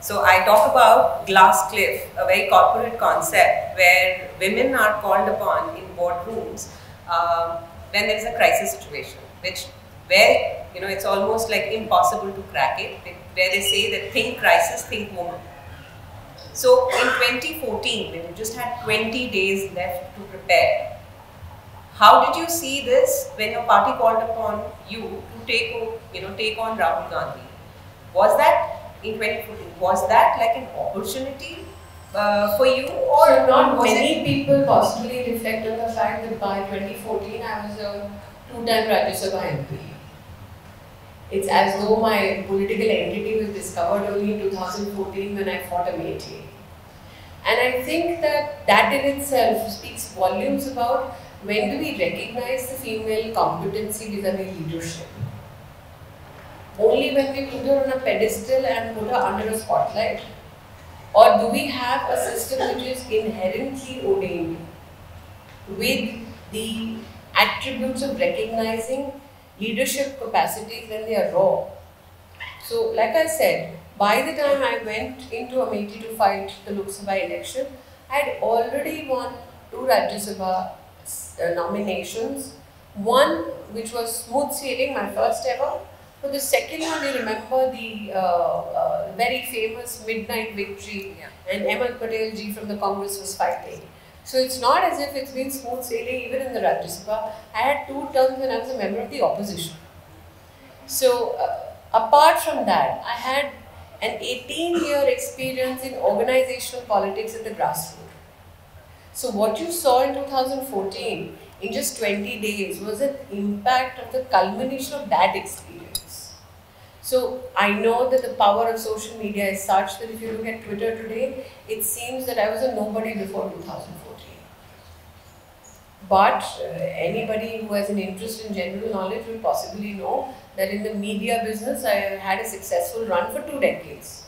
So I talk about glass cliff, a very corporate concept where women are called upon in boardrooms um, when there is a crisis situation, which where you know it's almost like impossible to crack it. Where they say that think crisis, think woman. So in 2014, when you just had 20 days left to prepare, how did you see this when your party called upon you to take, you know, take on Rahul Gandhi? Was that in 2014? Was that like an opportunity uh, for you, or so not many people possibly reflect on the fact that by 2014 I was a two-time Rajya Sabha MP. It's as though my political entity was discovered only in 2014 when I fought a Amethi. And I think that that in itself speaks volumes about when do we recognize the female competency vis-a-vis leadership? Only when we put her on a pedestal and put her under a spotlight? Or do we have a system which is inherently ordained with the attributes of recognizing leadership capacities when they are raw? So, like I said, by the time I went into Amethi to fight the Lok Sabha election, I had already won two Rajya Sabha uh, nominations. One which was smooth sailing, my first ever. But the second one, you remember the uh, uh, very famous midnight victory, yeah. and Ahmed Patel ji from the Congress was fighting. So it's not as if it's been smooth sailing even in the Rajya Sabha. I had two terms when I was a member of the opposition. So uh, apart from that, I had an 18 year experience in organizational politics at the grassroots. So what you saw in 2014 in just 20 days was an impact of the culmination of that experience. So I know that the power of social media is such that if you look at Twitter today, it seems that I was a nobody before 2014. But uh, anybody who has an interest in general knowledge will possibly know that in the media business I had a successful run for two decades.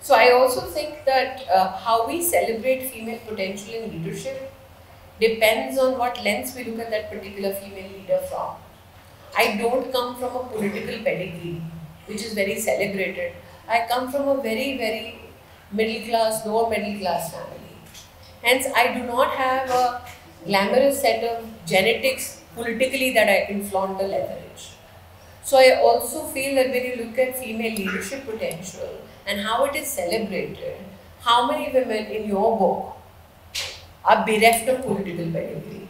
So I also think that uh, how we celebrate female potential in leadership depends on what lens we look at that particular female leader from. I don't come from a political pedigree, which is very celebrated. I come from a very, very middle class, lower middle class family. Hence, I do not have a glamorous set of genetics politically that I can flaunt the leverage. So I also feel that when you look at female leadership potential, and how it is celebrated, how many women in your book are bereft of political pedigree?